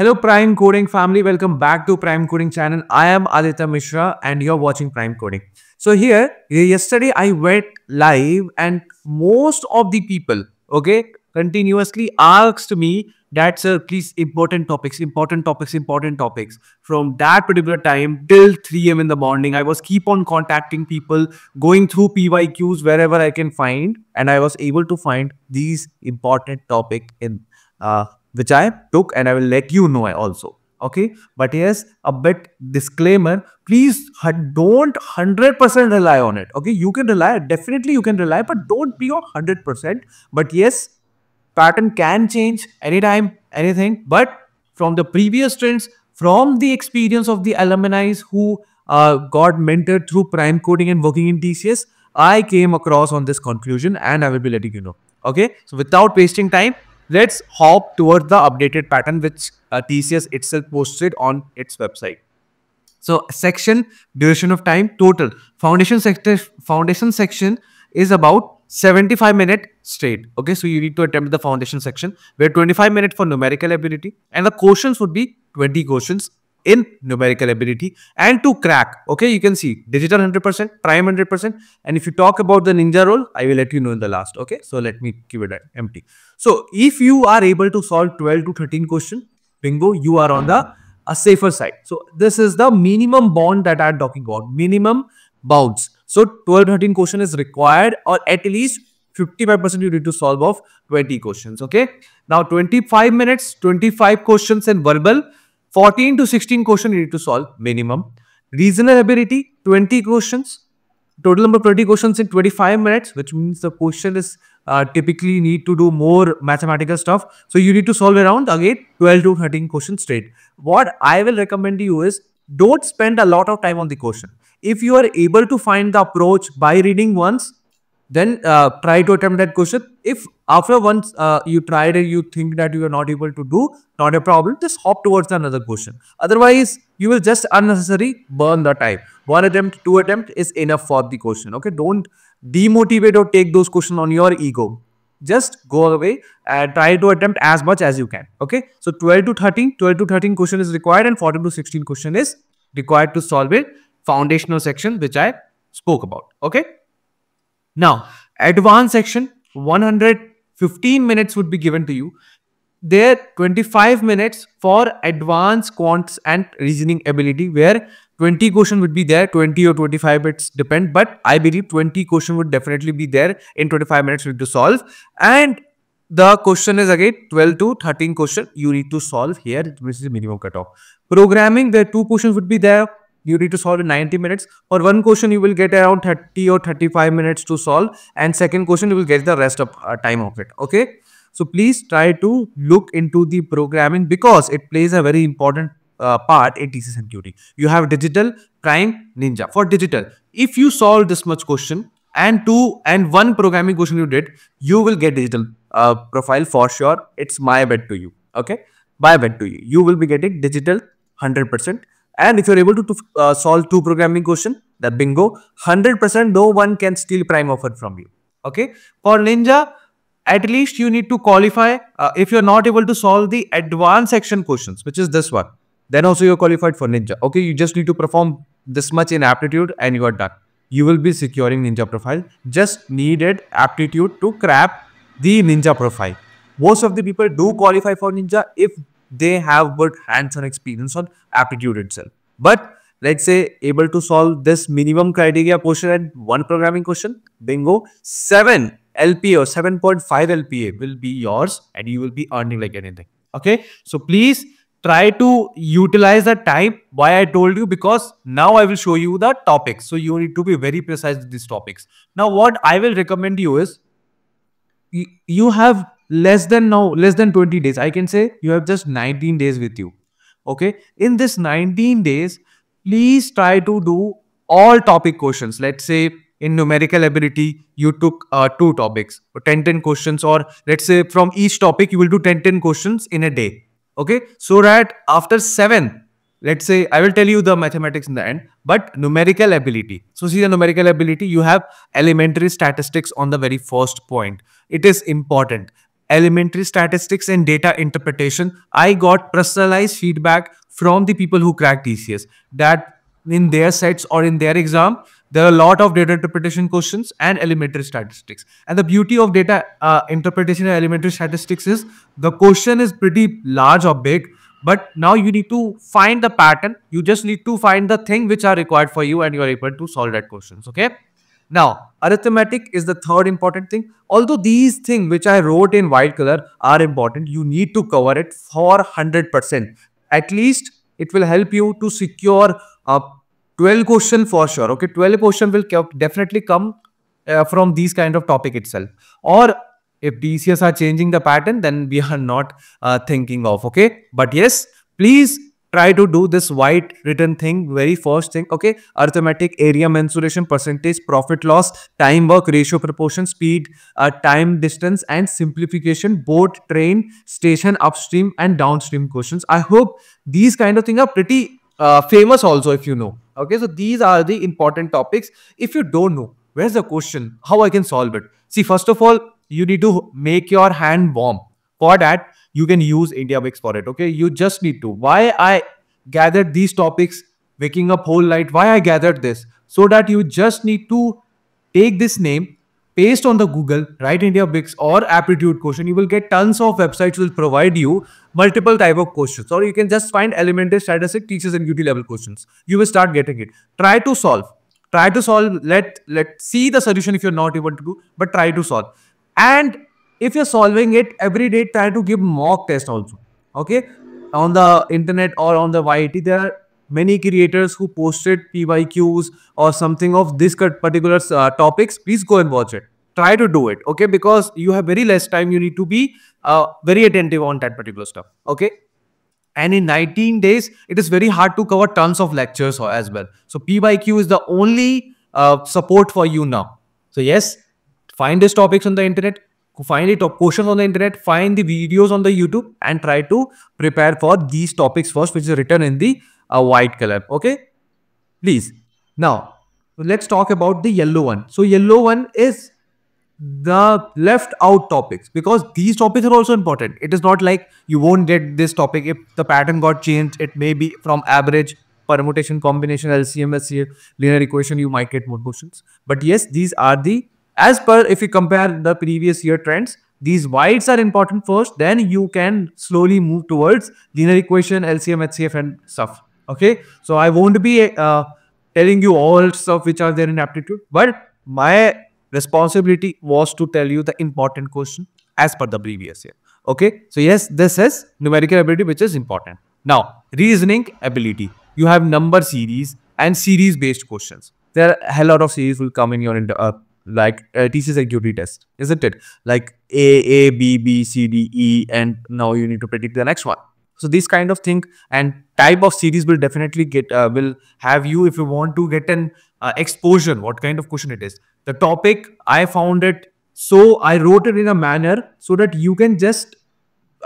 Hello Prime Coding family, welcome back to Prime Coding channel. I am Aditya Mishra and you're watching Prime Coding. So here, yesterday I went live and most of the people, okay, continuously asked me that sir, please important topics, important topics, important topics. From that particular time till 3 am in the morning, I was keep on contacting people, going through PYQs wherever I can find and I was able to find these important topic in uh, which I took and I will let you know also. Okay, but yes, a bit disclaimer. Please don't hundred percent rely on it. Okay, you can rely definitely you can rely, but don't be on hundred percent. But yes, pattern can change anytime, anything. But from the previous trends, from the experience of the alumni who uh, got mentored through prime coding and working in TCS, I came across on this conclusion and I will be letting you know. Okay, so without wasting time, let's hop towards the updated pattern which uh, TCS itself posted on its website. So section duration of time total foundation sector foundation section is about 75 minute straight. Okay, so you need to attempt the foundation section where 25 minute for numerical ability and the questions would be 20 questions in numerical ability and to crack. Okay you can see digital 100% prime 100% and if you talk about the ninja role i will let you know in the last okay? So let me keep it empty. So if you are able to solve 12 to 13 question bingo you are on the a safer side. So this is the minimum bond that i'm talking about minimum bounds. So 12 13 question is required or at least 55% you need to solve of 20 questions okay? Now 25 minutes 25 questions in verbal 14 to 16 questions you need to solve minimum. Reasonable ability, 20 questions. Total number of 20 questions in 25 minutes, which means the question is uh, typically need to do more mathematical stuff. So you need to solve around again 12 to 13 questions straight. What I will recommend to you is don't spend a lot of time on the question. If you are able to find the approach by reading once, then uh, try to attempt that question. If after once uh, you tried it, you think that you are not able to do, not a problem, just hop towards another question. Otherwise, you will just unnecessarily burn the time. One attempt, two attempt is enough for the question. Okay, don't demotivate or take those questions on your ego. Just go away and try to attempt as much as you can. Okay, so 12 to 13, 12 to 13 question is required and 14 to 16 question is required to solve it. Foundational section which I spoke about. Okay. Now, advanced section, 115 minutes would be given to you. There, 25 minutes for advanced quants and reasoning ability, where 20 question would be there, 20 or 25 minutes depend, but I believe 20 question would definitely be there in 25 minutes Need to solve. And the question is again 12 to 13 question you need to solve here, which is minimum cutoff. Programming, where two questions would be there, you need to solve in 90 minutes or one question you will get around 30 or 35 minutes to solve and second question you will get the rest of uh, time of it okay so please try to look into the programming because it plays a very important uh, part in TCS NQT. You have digital, prime, ninja. For digital, if you solve this much question and two and one programming question you did, you will get digital uh, profile for sure. It's my bet to you. Okay, my bet to you. You will be getting digital 100%. And if you're able to, uh, solve two programming question, that bingo, 100% no one can steal prime offer from you. Okay. For Ninja, at least you need to qualify. Uh, if you're not able to solve the advanced section questions, which is this one, then also you're qualified for Ninja. Okay. You just need to perform this much in aptitude and you are done. You will be securing Ninja profile. Just needed aptitude to crack the Ninja profile. Most of the people do qualify for Ninja if they have good hands-on experience on aptitude itself. But let's say able to solve this minimum criteria portion and one programming question, bingo, 7 LPA or 7.5 LPA will be yours and you will be earning like anything. Okay. So please try to utilize the time why I told you because now I will show you the topics. So you need to be very precise with these topics. Now what I will recommend you is you have less than now less than 20 days. I can say you have just 19 days with you. Okay? In this 19 days please try to do all topic questions. Let's say in numerical ability you took uh, two topics. 10 10 questions. Or let's say from each topic you will do 10 10 questions in a day. Okay? So that after 7 let's say i will tell you the mathematics in the end. But numerical ability. So see the numerical ability. You have elementary statistics on the very first point. It is important elementary statistics and data interpretation. I got personalized feedback from the people who cracked TCS that in their sets or in their exam, there are a lot of data interpretation questions and elementary statistics. And the beauty of data uh, interpretation and elementary statistics is the question is pretty large or big, but now you need to find the pattern. You just need to find the thing which are required for you and you are able to solve that questions. Okay. Now, arithmetic is the third important thing. Although these things which I wrote in white color are important, you need to cover it for 100%. At least it will help you to secure a 12 question for sure. Okay, 12 question will definitely come uh, from these kind of topic itself. Or if TCS are changing the pattern, then we are not uh, thinking of. Okay, but yes, please try to do this white written thing very first thing okay arithmetic area mensuration percentage profit loss time work ratio proportion speed uh, time distance and simplification boat train station upstream and downstream questions. I hope these kind of things are pretty uh, famous also if you know. Okay so these are the important topics. If you don't know where's the question? How i can solve it? See first of all you need to make your hand warm. For that you can use India IndiaBix for it. Okay, you just need to. Why I gathered these topics, waking up whole night. Why I gathered this so that you just need to take this name, paste on the Google, write IndiaBix or aptitude question. You will get tons of websites will provide you multiple type of questions, or you can just find elementary statistic teachers and UT level questions. You will start getting it. Try to solve. Try to solve. Let let see the solution if you're not able to do, but try to solve. And if you're solving it every day try to give mock test also okay? On the internet or on the YT there are many creators who posted PYQs or something of this particular uh, topics. Please go and watch it. Try to do it okay? Because you have very less time. You need to be uh, very attentive on that particular stuff okay? And in 19 days it is very hard to cover tons of lectures as well. So PYQ is the only uh, support for you now. So yes find these topics on the internet find it portions on the internet, find the videos on the YouTube and try to prepare for these topics first, which is written in the uh, white color. Okay, please. Now, let's talk about the yellow one. So, yellow one is the left out topics because these topics are also important. It is not like you won't get this topic if the pattern got changed. It may be from average permutation combination LCM, HCF, linear equation, you might get more questions. But yes, these are the as per if you compare the previous year trends, these whites are important first, then you can slowly move towards linear equation, LCM, HCF and stuff. Okay. So I won't be uh, telling you all stuff which are there in aptitude, but my responsibility was to tell you the important question as per the previous year. Okay. So yes, this is numerical ability, which is important. Now, reasoning ability. You have number series and series based questions. There are a hell lot of series will come in your uh, like uh, TCS security test, isn't it? Like A, A, B, B, C, D, E, and now you need to predict the next one. So this kind of thing and type of series will definitely get uh, will have you if you want to get an uh, exposure. What kind of question it is? The topic I found it so I wrote it in a manner so that you can just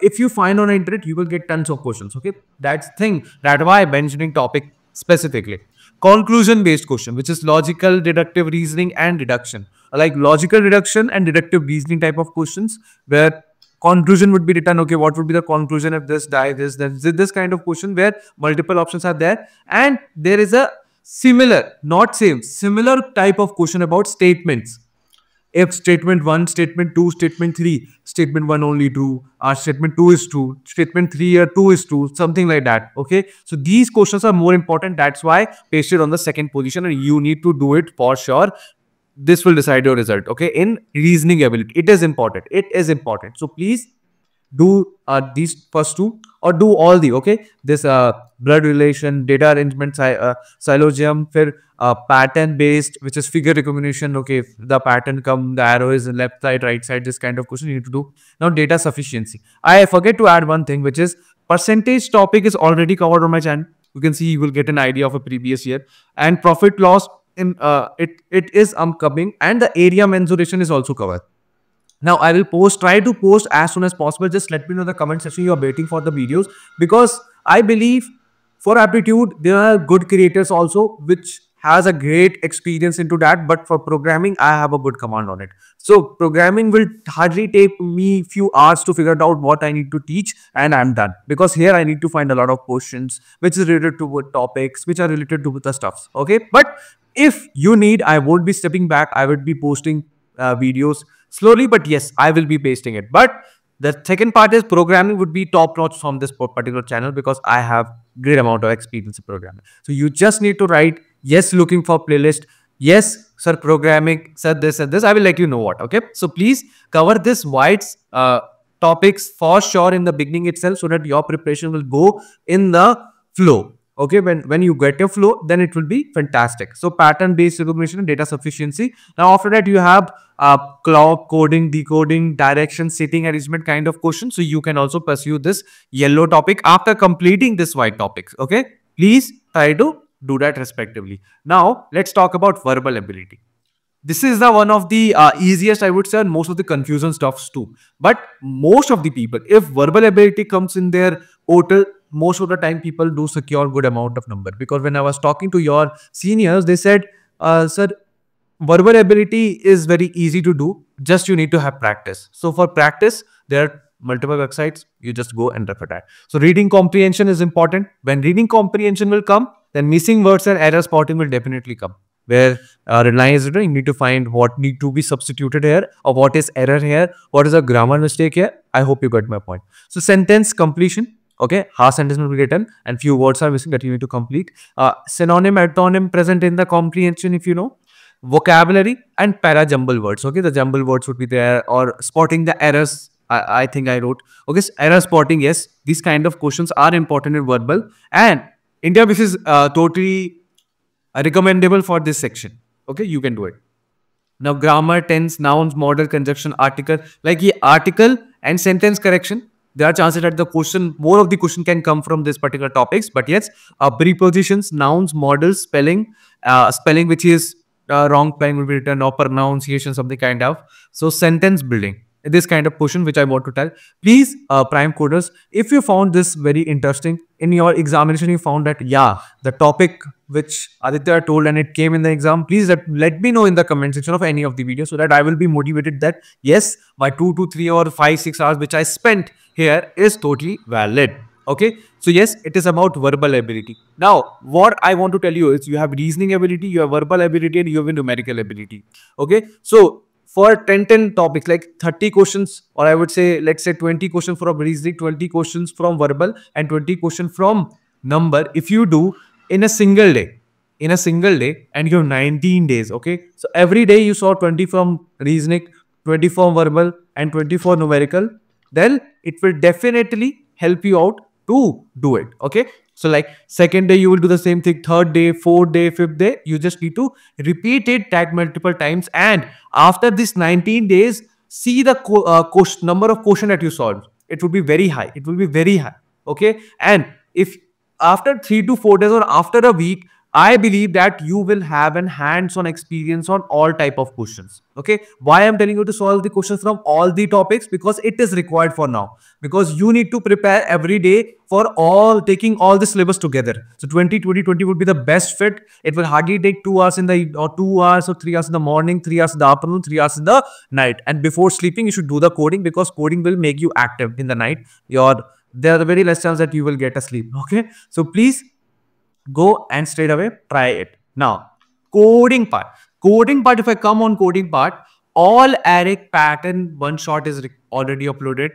if you find on internet you will get tons of questions. Okay, that's thing. That's why I'm mentioning topic specifically conclusion based question which is logical deductive reasoning and deduction. Like logical deduction and deductive reasoning type of questions where conclusion would be written okay what would be the conclusion if this die this then this kind of question where multiple options are there. And there is a similar not same similar type of question about statements if statement 1, statement 2, statement 3, statement 1 only true, or statement 2 is true, statement 3 or 2 is true, something like that. Okay. So these questions are more important. That's why pasted on the second position and you need to do it for sure. This will decide your result. Okay. In reasoning ability, it is important. It is important. So please do uh, these first two all the okay? This uh, blood relation data arrangement uh, syllogism फिर uh, pattern based which is figure recognition okay? If the pattern come the arrow is left side right side this kind of question you need to do. Now data sufficiency. I forget to add one thing which is percentage topic is already covered on my channel. You can see you will get an idea of a previous year. And profit loss in uh, it it is upcoming and the area mensuration is also covered now I will post, try to post as soon as possible. Just let me know in the comment section you are waiting for the videos because I believe for aptitude there are good creators also which has a great experience into that, but for programming, I have a good command on it. So programming will hardly take me few hours to figure out what I need to teach, and I'm done. Because here I need to find a lot of questions which is related to topics, which are related to the stuffs. Okay, but if you need, I won't be stepping back. I would be posting uh, videos slowly, but yes, I will be pasting it. But the second part is programming would be top notch from this particular channel because I have great amount of experience in programming. So you just need to write yes, looking for playlist. Yes, sir, programming, sir, this and this. I will let you know what. Okay. So please cover this wide uh, topics for sure in the beginning itself so that your preparation will go in the flow okay when when you get your flow then it will be fantastic so pattern based recognition and data sufficiency now after that you have uh, clock coding decoding direction setting arrangement kind of question so you can also pursue this yellow topic after completing this white topics okay? Please try to do that respectively. Now let's talk about verbal ability. This is the one of the uh, easiest i would say and most of the confusion stuffs too. But most of the people if verbal ability comes in their portal most of the time people do secure good amount of number. Because when I was talking to your seniors, they said, uh, sir, verbal ability is very easy to do. Just you need to have practice. So for practice, there are multiple websites. You just go and refer that. So reading comprehension is important. When reading comprehension will come, then missing words and error spotting will definitely come. Where uh, Reliance, you need to find what need to be substituted here or what is error here, what is a grammar mistake here. I hope you got my point. So sentence completion, okay half sentence will be written and few words are missing that you need to complete uh, synonym antonym present in the comprehension if you know vocabulary and para jumble words okay? The jumble words would be there or spotting the errors I, I think I wrote okay? So error spotting yes these kind of questions are important in verbal and India this is uh, totally recommendable for this section okay? You can do it. Now grammar tense nouns modal conjunction article like the article and sentence correction there are chances that the question, more of the question can come from this particular topics. But yes, uh, prepositions, nouns, models, spelling, uh, spelling which is uh, wrong spelling will be written or pronunciation, something kind of. So sentence building this kind of portion which I want to tell. Please, uh, prime coders, if you found this very interesting in your examination, you found that yeah, the topic which Aditya told and it came in the exam, please let, let me know in the comment section of any of the videos so that I will be motivated that yes, my two to three or five, six hours which I spent here is totally valid. Okay, so yes, it is about verbal ability. Now, what I want to tell you is you have reasoning ability, you have verbal ability, and you have a numerical ability. Okay, so for 10 10 topics like 30 questions or i would say let's say 20 questions from reasoning 20 questions from verbal and 20 questions from number if you do in a single day in a single day and you have 19 days okay so every day you saw 20 from reasoning 20 from verbal and 24 numerical then it will definitely help you out to do it okay so like second day you will do the same thing, third day, fourth day, fifth day. You just need to repeat it that multiple times. And after this 19 days, see the co uh, question, number of question that you solved. It will be very high. It will be very high. Okay. And if after three to four days or after a week, I believe that you will have an hands-on experience on all type of questions. Okay. Why I'm telling you to solve the questions from all the topics because it is required for now. Because you need to prepare every day for all taking all the syllabus together. So 20, 20, 20 would be the best fit. It will hardly take two hours in the or two hours or three hours in the morning, three hours in the afternoon, three hours in the night. And before sleeping, you should do the coding because coding will make you active in the night. Your there are very less chance that you will get a sleep. Okay. So please go and straight away try it. Now, coding part. Coding part, if I come on coding part, all Eric pattern one shot is already uploaded.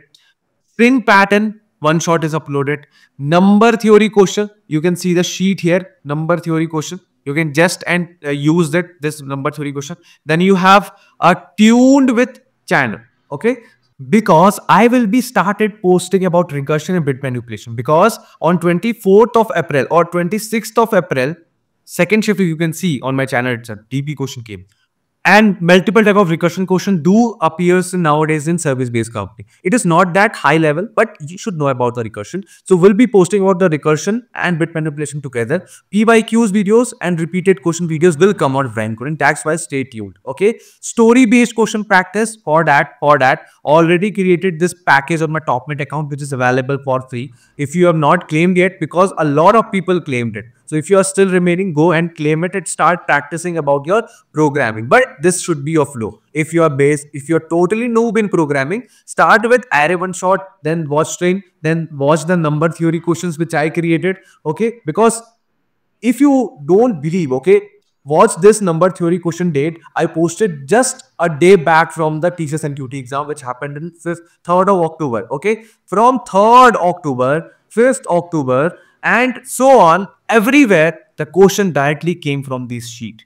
Sprint pattern one shot is uploaded. Number theory question, you can see the sheet here, number theory question. You can just and uh, use that this number theory question. Then you have a tuned with channel. Okay, because I will be started posting about recursion and bit manipulation. Because on 24th of April or 26th of April, second shift you can see on my channel it's a DB question came and multiple type of recursion question do appears nowadays in service based company. It is not that high level but you should know about the recursion. So we'll be posting about the recursion and bit manipulation together. Pyqs videos and repeated question videos will come out very and that's why stay tuned okay? Story based question practice for that for that already created this package on my topmate account which is available for free. If you have not claimed yet because a lot of people claimed it So if you are still remaining, go and claim it and start practicing about your programming. But this should be your flow. If you are base, if you're totally noob in programming, start with array one shot, then watch train, then watch the number theory questions which I created. Okay, because if you don't believe, okay, watch this number theory question date. I posted just a day back from the TCS NQT exam, which happened in 5th, 3rd of October. Okay, from 3rd October, 5th October, and so on, everywhere the question directly came from this sheet.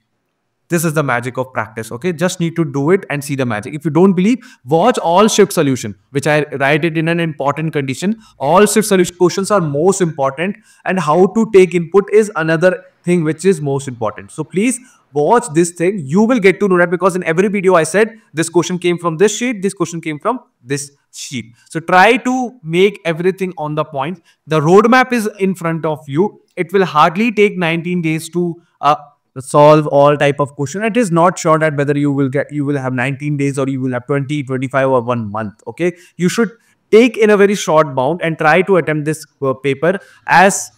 This is the magic of practice. Okay, just need to do it and see the magic. If you don't believe, watch all shift solution, which I write it in an important condition. All shift solution questions are most important, and how to take input is another thing which is most important. So please watch this thing. You will get to know that because in every video I said this question came from this sheet, this question came from this sheet. So try to make everything on the point. The roadmap is in front of you. It will hardly take 19 days to uh, solve all type of question it is not sure that whether you will get you will have 19 days or you will have 20 25 or one month okay you should take in a very short bound and try to attempt this uh, paper as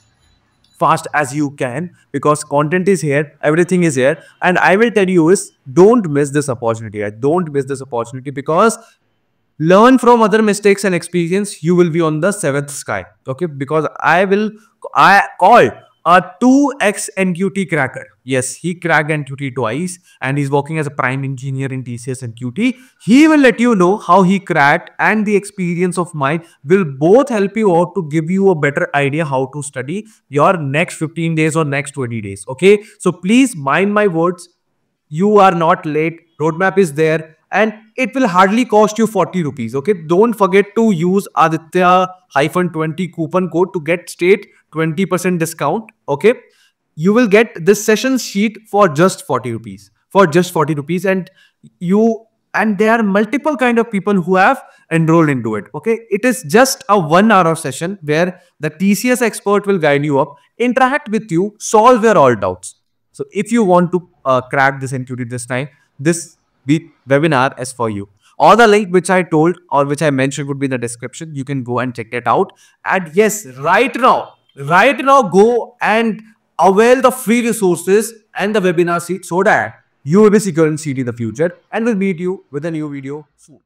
fast as you can because content is here everything is here and i will tell you is don't miss this opportunity i don't miss this opportunity because learn from other mistakes and experience you will be on the seventh sky okay because i will i call a 2x NQT cracker. Yes, he cracked NQT twice and he's working as a prime engineer in TCS and NQT. He will let you know how he cracked and the experience of mine will both help you out to give you a better idea how to study your next 15 days or next 20 days. Okay, so please mind my words. You are not late. Roadmap is there and it will hardly cost you 40 rupees. Okay, don't forget to use Aditya hyphen 20 coupon code to get straight 20% discount. Okay, you will get this session sheet for just 40 rupees. For just 40 rupees, and you and there are multiple kind of people who have enrolled into it okay it is just a one hour session where the tcs expert will guide you up interact with you solve your all doubts so if you want to uh, crack this NQT this time this webinar is for you. All the link which I told or which I mentioned would be in the description. You can go and check it out. And yes, right now, right now, go and avail the free resources and the webinar seat so that you will be secure in CT in the future. And we'll meet you with a new video soon.